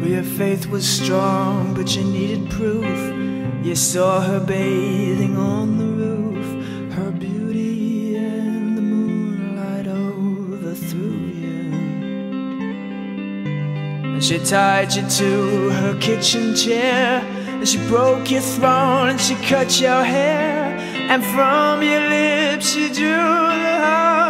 Well, your faith was strong, but you needed proof. You saw her bathing on the roof, her beauty and the moonlight overthrew you. And she tied you to her kitchen chair, and she broke your throne, and she cut your hair, and from your lips she drew the hallelujah.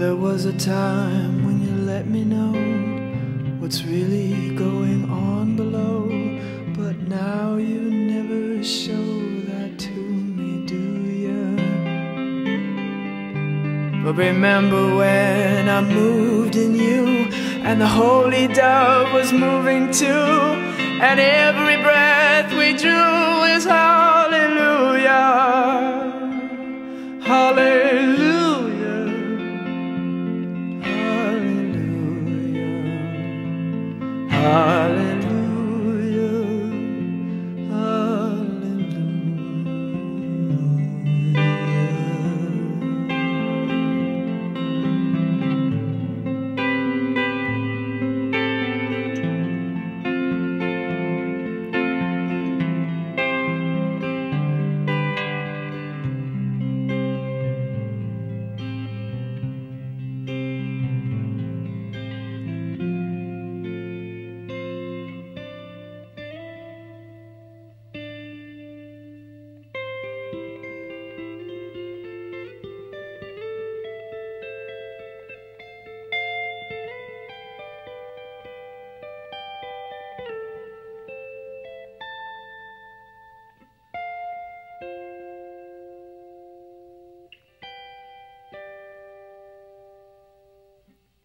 There was a time when you let me know what's really going on below, but now you never show that to me, do you? But remember when I moved in you, and the holy dove was moving too, and every breath we drew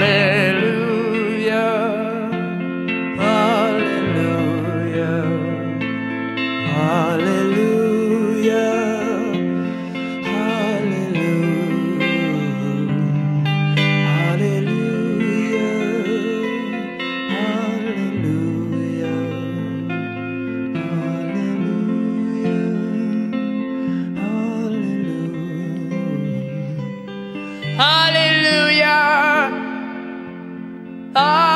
darling. Ah.